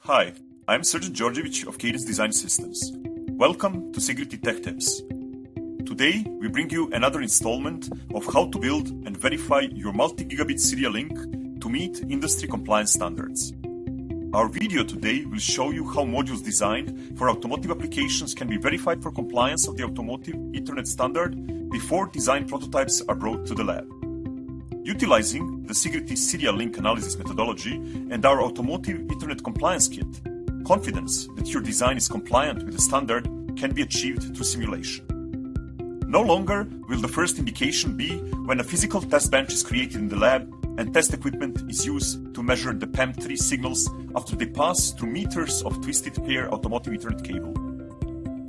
Hi, I'm Sergeant Georgievich of Cadence Design Systems. Welcome to Sigrity Tech Tips. Today, we bring you another installment of how to build and verify your multi-gigabit serial link to meet industry compliance standards. Our video today will show you how modules designed for automotive applications can be verified for compliance of the automotive Ethernet standard before design prototypes are brought to the lab. Utilizing the Sigrity serial link analysis methodology and our automotive Ethernet compliance kit, confidence that your design is compliant with the standard can be achieved through simulation. No longer will the first indication be when a physical test bench is created in the lab and test equipment is used to measure the PAM3 signals after they pass through meters of twisted pair automotive Ethernet cable.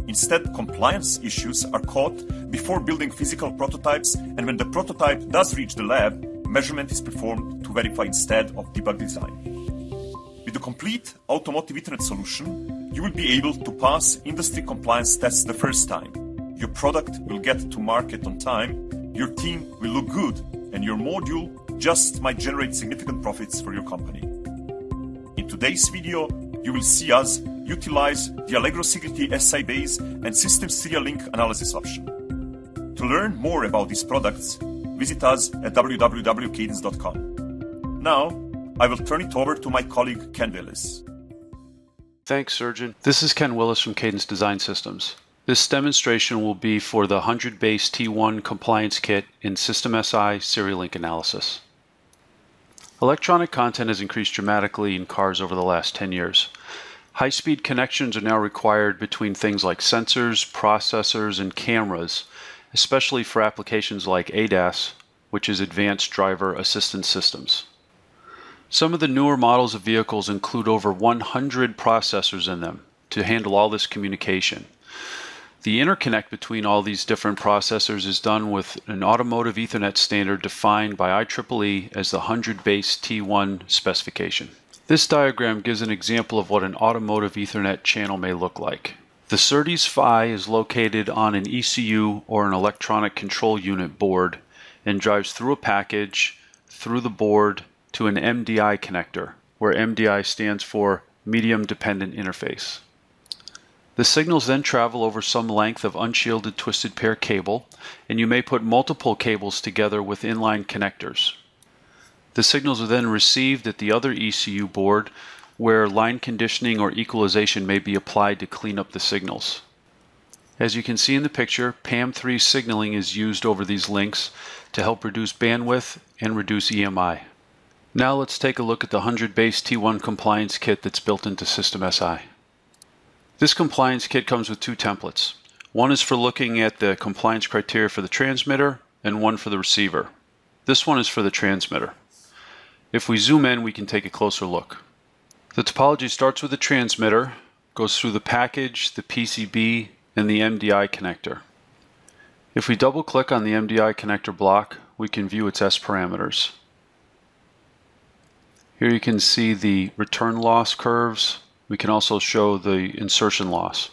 Instead, compliance issues are caught before building physical prototypes, and when the prototype does reach the lab, measurement is performed to verify instead of debug design. With the complete automotive Ethernet solution, you will be able to pass industry compliance tests the first time. Your product will get to market on time, your team will look good, and your module just might generate significant profits for your company. In today's video, you will see us utilize the Allegro Sigrity SI-Base and System Serial Link Analysis option. To learn more about these products, visit us at www.cadence.com. Now, I will turn it over to my colleague Ken Willis. Thanks, Surgeon. This is Ken Willis from Cadence Design Systems. This demonstration will be for the 100 base T1 compliance kit in System SI serial link analysis. Electronic content has increased dramatically in cars over the last 10 years. High speed connections are now required between things like sensors, processors, and cameras, especially for applications like ADAS, which is Advanced Driver Assistance Systems. Some of the newer models of vehicles include over 100 processors in them to handle all this communication. The interconnect between all these different processors is done with an automotive Ethernet standard defined by IEEE as the 100 base T1 specification. This diagram gives an example of what an automotive Ethernet channel may look like. The SerDes PHY is located on an ECU or an electronic control unit board and drives through a package, through the board, to an MDI connector, where MDI stands for Medium Dependent Interface. The signals then travel over some length of unshielded twisted pair cable, and you may put multiple cables together with inline connectors. The signals are then received at the other ECU board where line conditioning or equalization may be applied to clean up the signals. As you can see in the picture, PAM3 signaling is used over these links to help reduce bandwidth and reduce EMI. Now let's take a look at the 100 base T1 compliance kit that's built into System SI. This compliance kit comes with two templates. One is for looking at the compliance criteria for the transmitter and one for the receiver. This one is for the transmitter. If we zoom in, we can take a closer look. The topology starts with the transmitter, goes through the package, the PCB, and the MDI connector. If we double click on the MDI connector block, we can view its S parameters. Here you can see the return loss curves. We can also show the insertion loss.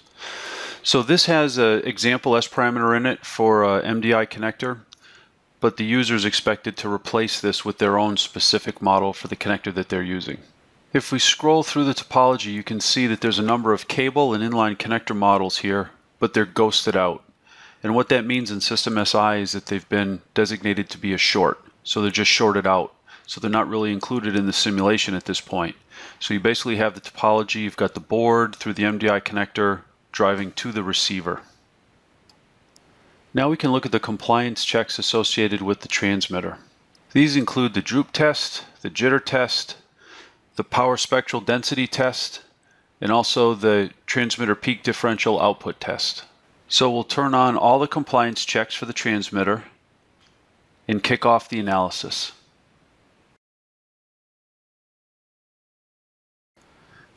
So this has an example S parameter in it for a MDI connector, but the user is expected to replace this with their own specific model for the connector that they're using. If we scroll through the topology, you can see that there's a number of cable and inline connector models here, but they're ghosted out. And what that means in System SI is that they've been designated to be a short. So they're just shorted out. So they're not really included in the simulation at this point. So you basically have the topology, you've got the board through the MDI connector driving to the receiver. Now we can look at the compliance checks associated with the transmitter. These include the droop test, the jitter test, the power spectral density test, and also the transmitter peak differential output test. So we'll turn on all the compliance checks for the transmitter and kick off the analysis.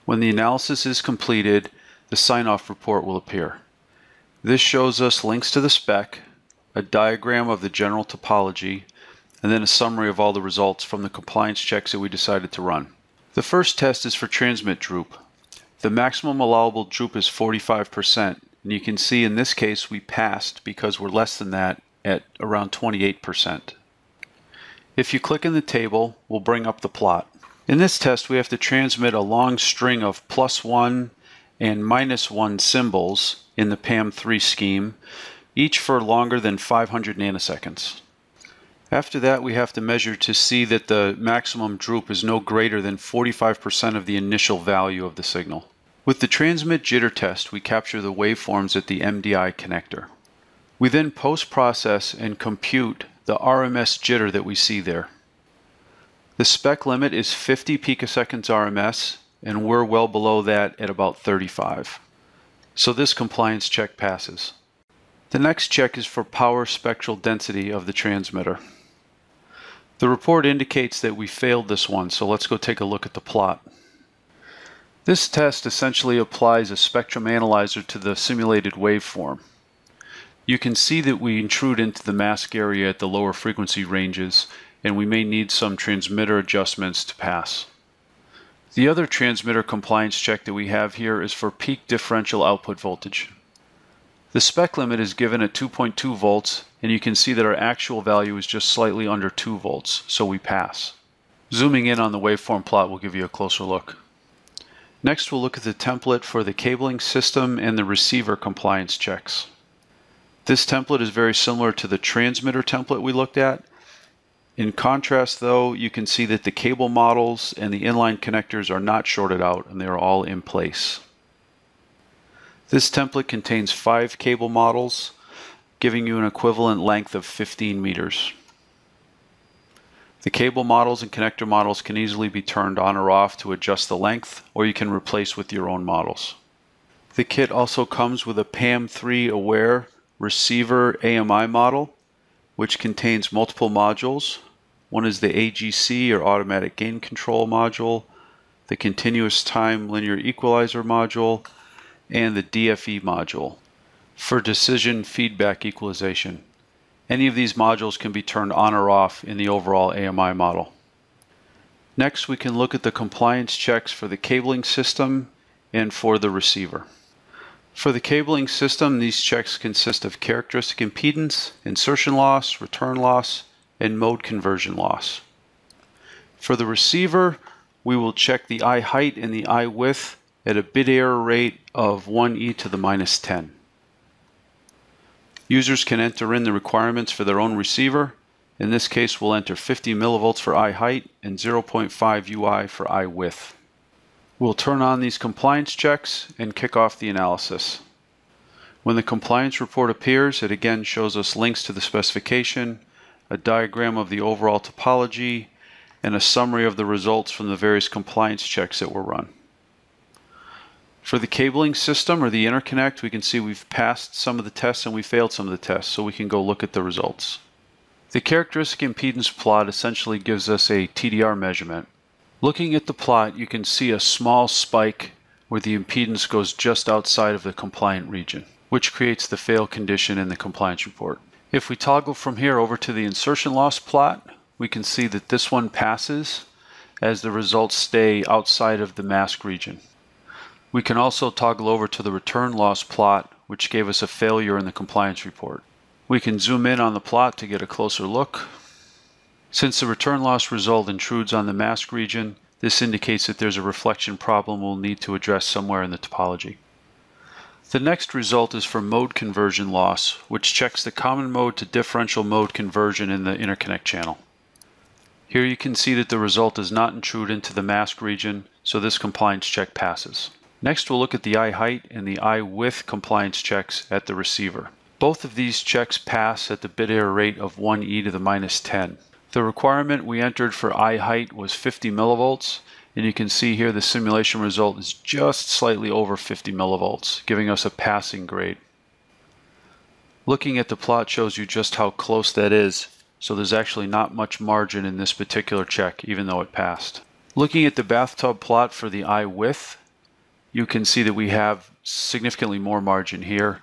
When the analysis is completed, the sign-off report will appear. This shows us links to the spec, a diagram of the general topology, and then a summary of all the results from the compliance checks that we decided to run. The first test is for transmit droop. The maximum allowable droop is 45%, and you can see in this case we passed because we're less than that at around 28%. If you click in the table, we'll bring up the plot. In this test, we have to transmit a long string of plus 1 and minus 1 symbols in the PAM3 scheme, each for longer than 500 nanoseconds. After that, we have to measure to see that the maximum droop is no greater than 45% of the initial value of the signal. With the transmit jitter test, we capture the waveforms at the MDI connector. We then post-process and compute the RMS jitter that we see there. The spec limit is 50 picoseconds RMS, and we're well below that at about 35. So this compliance check passes. The next check is for power spectral density of the transmitter. The report indicates that we failed this one, so let's go take a look at the plot. This test essentially applies a spectrum analyzer to the simulated waveform. You can see that we intrude into the mask area at the lower frequency ranges, and we may need some transmitter adjustments to pass. The other transmitter compliance check that we have here is for peak differential output voltage. The spec limit is given at 2.2 volts and you can see that our actual value is just slightly under 2 volts, so we pass. Zooming in on the waveform plot will give you a closer look. Next we'll look at the template for the cabling system and the receiver compliance checks. This template is very similar to the transmitter template we looked at. In contrast though, you can see that the cable models and the inline connectors are not shorted out and they are all in place. This template contains five cable models, giving you an equivalent length of 15 meters. The cable models and connector models can easily be turned on or off to adjust the length, or you can replace with your own models. The kit also comes with a PAM3 aware receiver AMI model, which contains multiple modules. One is the AGC or automatic gain control module, the continuous time linear equalizer module, and the DFE module for decision feedback equalization. Any of these modules can be turned on or off in the overall AMI model. Next, we can look at the compliance checks for the cabling system and for the receiver. For the cabling system, these checks consist of characteristic impedance, insertion loss, return loss, and mode conversion loss. For the receiver, we will check the eye height and the eye width at a bit error rate of 1e to the minus 10. Users can enter in the requirements for their own receiver. In this case, we'll enter 50 millivolts for eye height and 0.5 UI for eye width. We'll turn on these compliance checks and kick off the analysis. When the compliance report appears, it again shows us links to the specification, a diagram of the overall topology, and a summary of the results from the various compliance checks that were run. For the cabling system or the interconnect, we can see we've passed some of the tests and we failed some of the tests, so we can go look at the results. The characteristic impedance plot essentially gives us a TDR measurement. Looking at the plot, you can see a small spike where the impedance goes just outside of the compliant region, which creates the fail condition in the compliance report. If we toggle from here over to the insertion loss plot, we can see that this one passes as the results stay outside of the mask region. We can also toggle over to the return loss plot, which gave us a failure in the compliance report. We can zoom in on the plot to get a closer look. Since the return loss result intrudes on the mask region, this indicates that there's a reflection problem we'll need to address somewhere in the topology. The next result is for mode conversion loss, which checks the common mode to differential mode conversion in the interconnect channel. Here you can see that the result does not intrude into the mask region, so this compliance check passes. Next, we'll look at the eye height and the eye width compliance checks at the receiver. Both of these checks pass at the bit error rate of 1e to the minus 10. The requirement we entered for eye height was 50 millivolts, and you can see here the simulation result is just slightly over 50 millivolts, giving us a passing grade. Looking at the plot shows you just how close that is, so there's actually not much margin in this particular check, even though it passed. Looking at the bathtub plot for the eye width, you can see that we have significantly more margin here.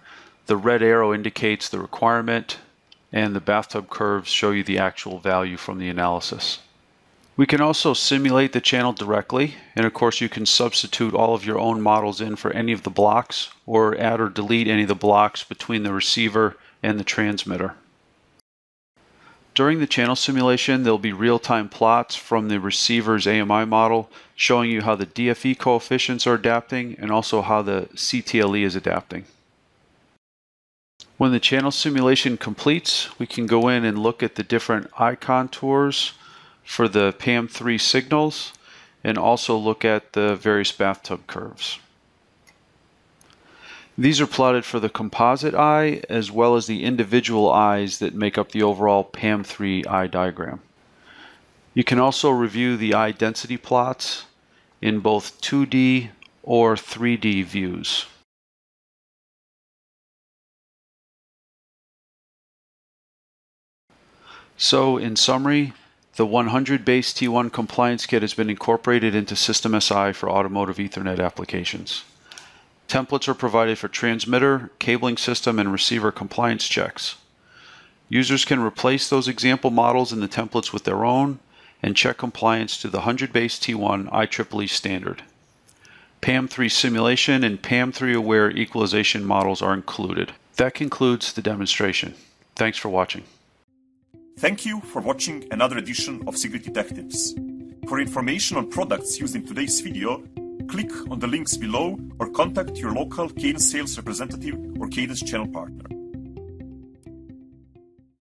The red arrow indicates the requirement and the bathtub curves show you the actual value from the analysis. We can also simulate the channel directly and of course you can substitute all of your own models in for any of the blocks or add or delete any of the blocks between the receiver and the transmitter. During the channel simulation, there'll be real-time plots from the receiver's AMI model showing you how the DFE coefficients are adapting and also how the CTLE is adapting. When the channel simulation completes, we can go in and look at the different eye contours for the PAM3 signals and also look at the various bathtub curves. These are plotted for the composite eye as well as the individual eyes that make up the overall PAM3 eye diagram. You can also review the eye density plots in both 2D or 3D views. So in summary, the 100 base T1 compliance kit has been incorporated into System SI for automotive Ethernet applications. Templates are provided for transmitter, cabling system, and receiver compliance checks. Users can replace those example models in the templates with their own and check compliance to the 100 base T1 IEEE standard. PAM3 simulation and PAM3 aware equalization models are included. That concludes the demonstration. Thanks for watching. Thank you for watching another edition of Sigrity Tech Tips. For information on products used in today's video, click on the links below or contact your local Cadence sales representative or Cadence channel partner.